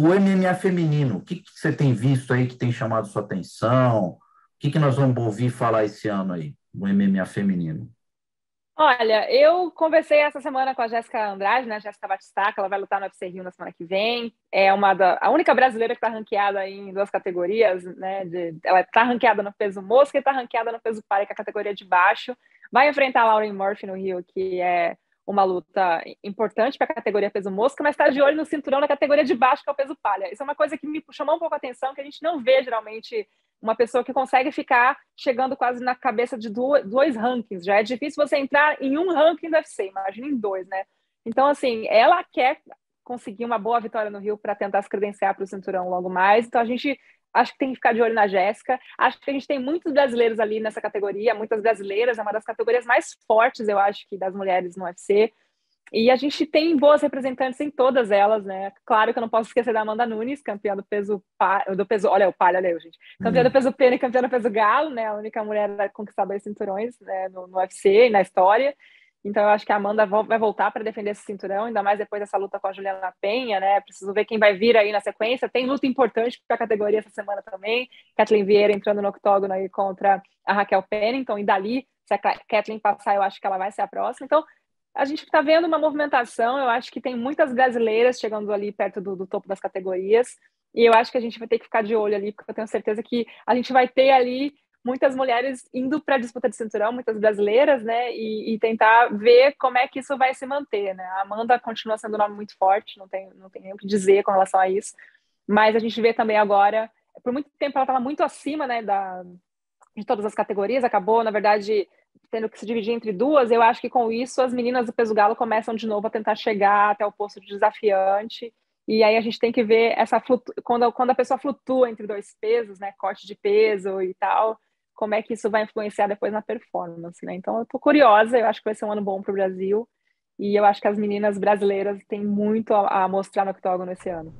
MMA feminino, o que, que, você tem visto aí que tem chamado sua atenção? O que, que nós vamos ouvir falar esse ano aí, do MMA feminino? Olha, eu conversei essa semana com a Jéssica Andrade, né? Jéssica Batistaca, ela vai lutar no UFC Rio na semana que vem. É uma da, a única brasileira que está ranqueada em duas categorias, né? De, ela está ranqueada no peso mosca e está ranqueada no peso palha, que é a categoria de baixo. Vai enfrentar a Lauren Murphy no Rio, que é uma luta importante para a categoria peso mosca, mas está de olho no cinturão na categoria de baixo, que é o peso palha. Isso é uma coisa que me chamou um pouco a atenção, que a gente não vê geralmente uma pessoa que consegue ficar chegando quase na cabeça de dois rankings. Já é difícil você entrar em um ranking do UFC, imagina em dois, né? Então, assim, ela quer conseguir uma boa vitória no Rio para tentar se credenciar para o cinturão logo mais. Então, a gente acho que tem que ficar de olho na Jéssica. Acho que a gente tem muitos brasileiros ali nessa categoria, muitas brasileiras, é uma das categorias mais fortes, eu acho, que das mulheres no UFC. E a gente tem boas representantes em todas elas, né? Claro que eu não posso esquecer da Amanda Nunes, campeã do peso do peso, olha o palha, olha gente. Campeã uhum. do peso pena e campeã do peso galo, né? A única mulher a conquistar dois cinturões né? no, no UFC e na história. Então eu acho que a Amanda vai voltar para defender esse cinturão, ainda mais depois dessa luta com a Juliana Penha, né? Preciso ver quem vai vir aí na sequência. Tem luta importante para a categoria essa semana também. Kathleen Vieira entrando no octógono aí contra a Raquel Pennington, e dali, se a Kathleen passar, eu acho que ela vai ser a próxima. Então, a gente está vendo uma movimentação. Eu acho que tem muitas brasileiras chegando ali perto do, do, topo das categorias. E eu acho que a gente vai ter que ficar de olho ali, porque eu tenho certeza que a gente vai ter ali muitas mulheres indo para a disputa de cinturão, muitas brasileiras, né? E, e, tentar ver como é que isso vai se manter, né? A Amanda continua sendo um nome muito forte, não tem, não tem nem o que dizer com relação a isso. Mas a gente vê também agora, por muito tempo ela estava muito acima, né? Da, de todas as categorias, acabou, na verdade tendo que se dividir entre duas, eu acho que com isso as meninas do peso galo começam de novo a tentar chegar até o posto de desafiante. E aí a gente tem que ver essa flutu... quando, quando a pessoa flutua entre dois pesos, né, corte de peso e tal, como é que isso vai influenciar depois na performance, né? Então eu tô curiosa, eu acho que vai ser um ano bom para o Brasil e eu acho que as meninas brasileiras têm muito a, mostrar no octógono esse ano.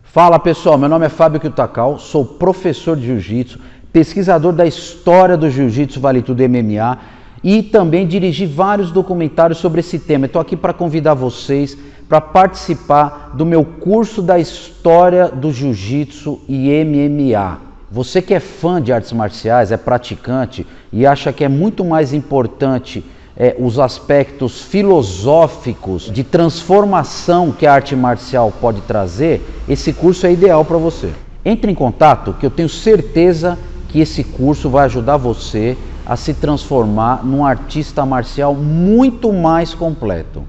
Fala pessoal, meu nome é Fábio Kiyotakawa, sou professor de Jiu-Jitsu pesquisador da história do jiu-jitsu vale tudo MMA e também dirigi vários documentários sobre esse tema. Estou aqui para convidar vocês para participar do meu curso da história do jiu-jitsu e MMA. Você que é fã de artes marciais, é praticante e acha que é muito mais importante é, os aspectos filosóficos de transformação que a arte marcial pode trazer, esse curso é ideal para você. Entre em contato que eu tenho certeza que esse curso vai ajudar você a se transformar num artista marcial muito mais completo.